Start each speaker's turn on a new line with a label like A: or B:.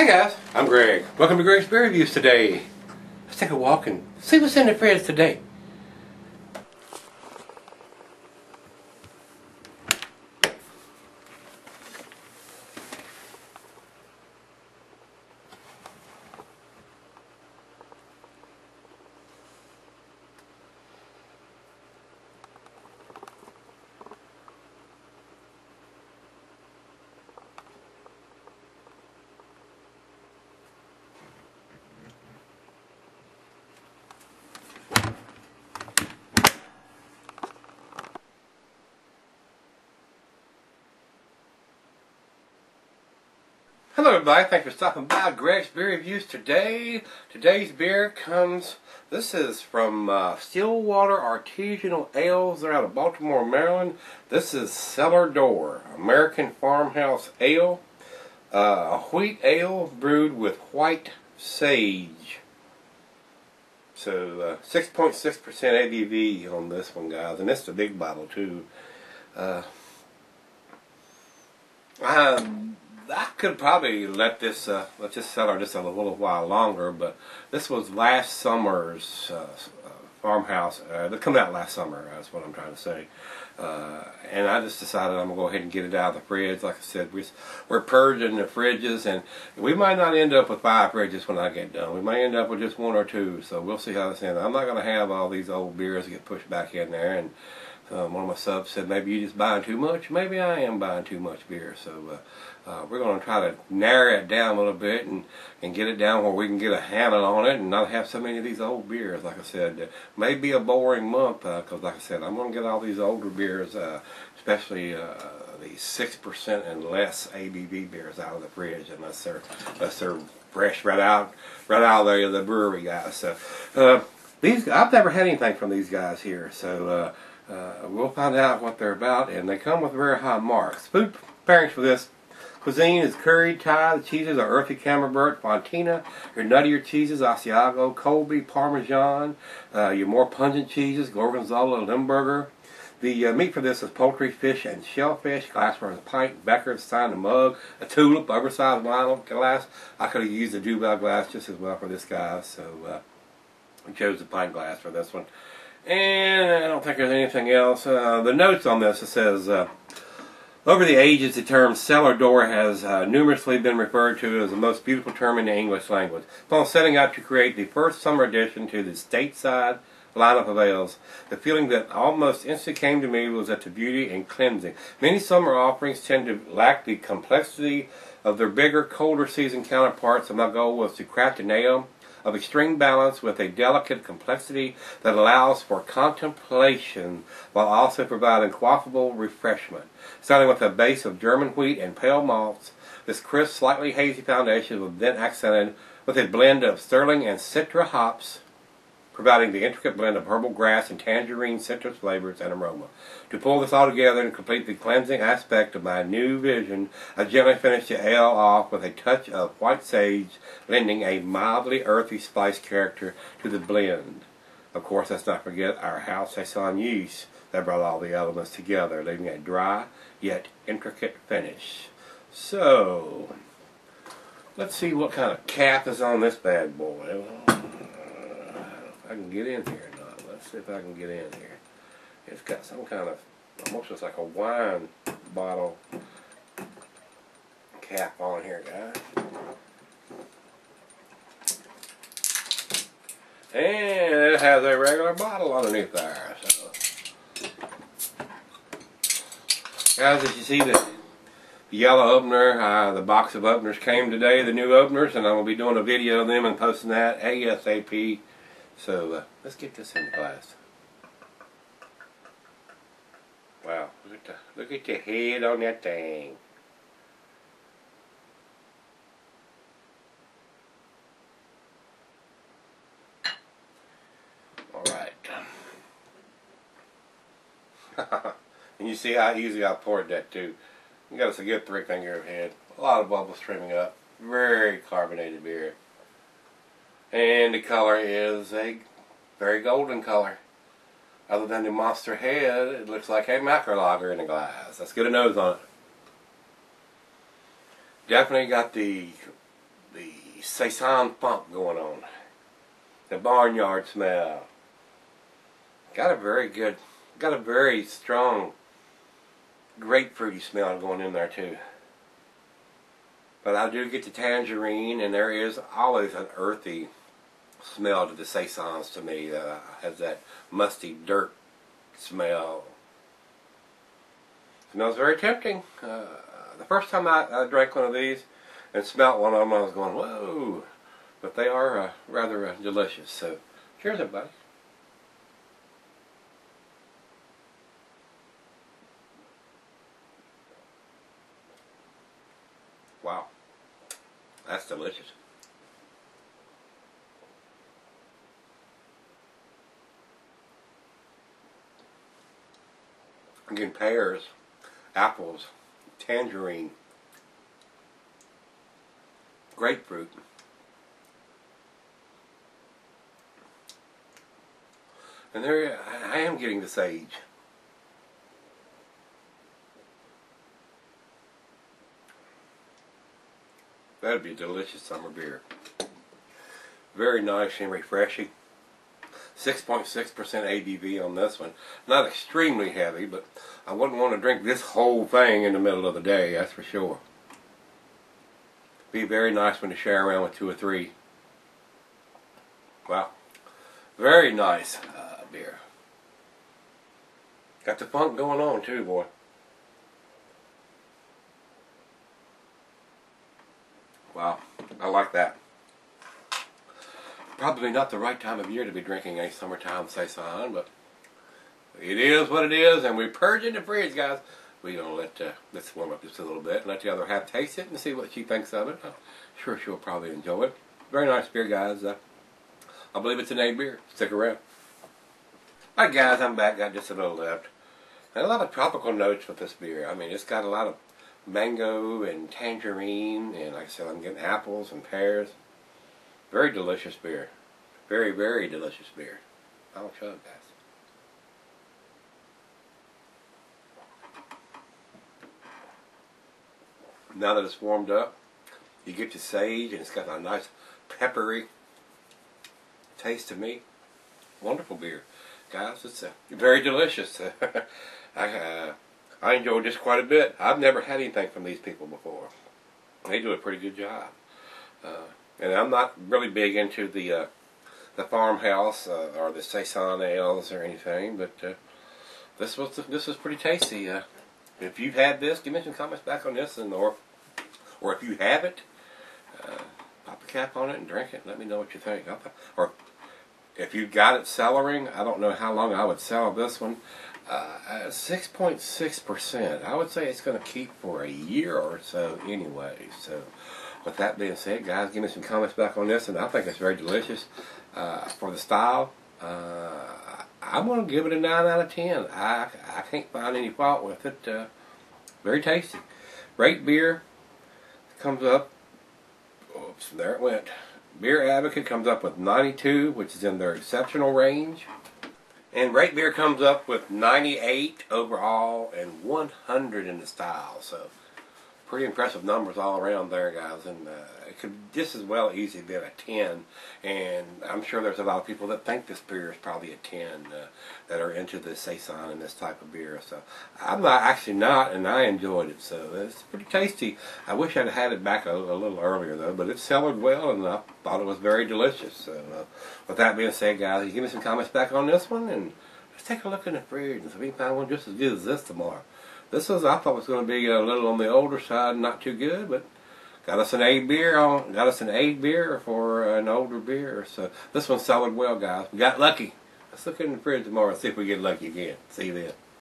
A: Hey guys, I'm Greg. Welcome to Greg's Beer Reviews today. Let's take a walk and see what's in the fridge today. Hello everybody, thanks for stopping by Greg's Beer Reviews today. Today's beer comes, this is from uh, Stillwater Artisanal Ales. They're out of Baltimore, Maryland. This is Cellar Door, American Farmhouse Ale. Uh, a wheat ale brewed with white sage. So 6.6% uh, ABV on this one guys, and is a big bottle too. Uh, um, I could probably let this uh, let this settle just a little while longer, but this was last summer's uh, uh farmhouse. Uh, they come out last summer. That's what I'm trying to say. Uh, and I just decided I'm gonna go ahead and get it out of the fridge. Like I said, we, we're purging the fridges, and we might not end up with five fridges when I get done. We might end up with just one or two. So we'll see how this ends. I'm not gonna have all these old beers get pushed back in there and um, one of my subs said maybe you're just buying too much. Maybe I am buying too much beer. So uh, uh, we're going to try to narrow it down a little bit and, and get it down where we can get a handle on it and not have so many of these old beers. Like I said, maybe a boring month because uh, like I said, I'm going to get all these older beers, uh, especially uh, these 6% and less ABV beers out of the fridge unless they're, unless they're fresh right out, right out of the, the brewery guys. So these, I've never had anything from these guys here. So uh, we'll find out what they're about, and they come with very high marks. Food pairings for this cuisine is curry, Thai. The cheeses are earthy Camembert, Fontina. Your nuttier cheeses, Asiago, Colby, Parmesan. Uh, your more pungent cheeses, Gorgonzola, Limburger. The uh, meat for this is poultry, fish, and shellfish. Glassware is a pint, Becker, sign, a mug, a tulip, oversized wine glass. I could have used a Duvel glass just as well for this guy, so uh, I chose the pint glass for this one. And I don't think there's anything else. Uh, the notes on this, it says, uh, over the ages, the term cellar door has uh, numerously been referred to as the most beautiful term in the English language. Upon setting out to create the first summer edition to the stateside lineup of ales, the feeling that almost instantly came to me was that the beauty and cleansing. Many summer offerings tend to lack the complexity of their bigger, colder season counterparts, and my goal was to craft an ale of extreme balance with a delicate complexity that allows for contemplation while also providing quaffable refreshment. Starting with a base of German wheat and pale malts, this crisp, slightly hazy foundation was then accented with a blend of Sterling and Citra hops providing the intricate blend of herbal grass and tangerine citrus flavors and aroma. To pull this all together and complete the cleansing aspect of my new vision, I gently finish the ale off with a touch of white sage, lending a mildly earthy spice character to the blend. Of course, let's not forget our house saison yeast that brought all the elements together, leaving a dry yet intricate finish. So, let's see what kind of cap is on this bad boy. I can get in here or not. Let's see if I can get in here. It's got some kind of, almost looks like a wine bottle cap on here, guys. And it has a regular bottle underneath there. So. Guys, as you see the yellow opener, uh, the box of openers came today, the new openers, and I'm going to be doing a video of them and posting that ASAP. So uh, let's get this in the glass. Wow, look at the look at the head on that thing. All right. and you see how easy I poured that too. You got us a good three finger head. A lot of bubbles streaming up. Very carbonated beer. And the color is a very golden color. Other than the monster head, it looks like a macro lager in a glass. Let's get a nose on it. Definitely got the the Saison funk going on. The barnyard smell. Got a very good, got a very strong grapefruity smell going in there too. But I do get the tangerine, and there is always an earthy smell to the saisons to me. Uh, has that musty dirt smell. Smells very tempting. Uh, the first time I, I, drank one of these and smelt one of them, I was going, whoa. But they are uh, rather uh, delicious. So, cheers, everybody. Wow. That's delicious. Again, pears, apples, tangerine, grapefruit. And there I am getting the sage. That'd be a delicious summer beer. Very nice and refreshing. 6.6% ABV on this one. Not extremely heavy, but I wouldn't want to drink this whole thing in the middle of the day, that's for sure. Be very nice when you share around with two or three. Wow. Very nice uh, beer. Got the funk going on too, boy. Wow, I like that. Probably not the right time of year to be drinking a summertime saison, but it is what it is, and we're purging the fridge, guys. We're going to let uh, this warm up just a little bit let the other half taste it and see what she thinks of it. I'm sure she'll probably enjoy it. Very nice beer, guys. Uh, I believe it's an A beer. Stick around. Alright, guys, I'm back. Got just a little left. And a lot of tropical notes with this beer. I mean, it's got a lot of mango and tangerine, and like I said, I'm getting apples and pears. Very delicious beer. Very, very delicious beer. I'll chug, guys. Now that it's warmed up, you get the sage, and it's got a nice peppery taste to me. Wonderful beer. Guys, it's uh, very delicious. I, uh, I enjoyed this quite a bit. I've never had anything from these people before. They do a pretty good job. Uh, and I'm not really big into the uh, the farmhouse uh, or the saison ales or anything, but uh, this was this was pretty tasty. Uh, if you've had this, give me some comments back on this, and or or if you have it, uh, pop a cap on it and drink it. And let me know what you think. Or if you've got it cellaring, I don't know how long I would sell this one. 6.6%. Uh, I would say it's going to keep for a year or so anyway. So, with that being said, guys, give me some comments back on this, and I think it's very delicious. Uh, for the style, uh, I'm going to give it a 9 out of 10. I, I can't find any fault with it. Uh, very tasty. Great beer comes up. Oops, there it went. Beer Advocate comes up with 92, which is in their exceptional range. And Rate Beer comes up with 98 overall and 100 in the style. So pretty impressive numbers all around there, guys. And uh, it could just as well easily be a 10. And I'm sure there's a lot of people that think this beer is probably a 10 uh, that are into the Saison and this type of beer. So I'm not actually not, and I enjoyed it. So it's pretty tasty. I wish I'd had it back a, a little earlier though, but it cellared well, and I thought it was very delicious. So uh, with that being said, guys, give me some comments back on this one, and let's take a look in the fridge and see if we can find one just as good as this tomorrow. This was I thought was going to be a little on the older side, not too good, but got us an A beer on, got us an A beer for an older beer. So this one sold well, guys. We got lucky. Let's look in the fridge tomorrow and see if we get lucky again. See you then.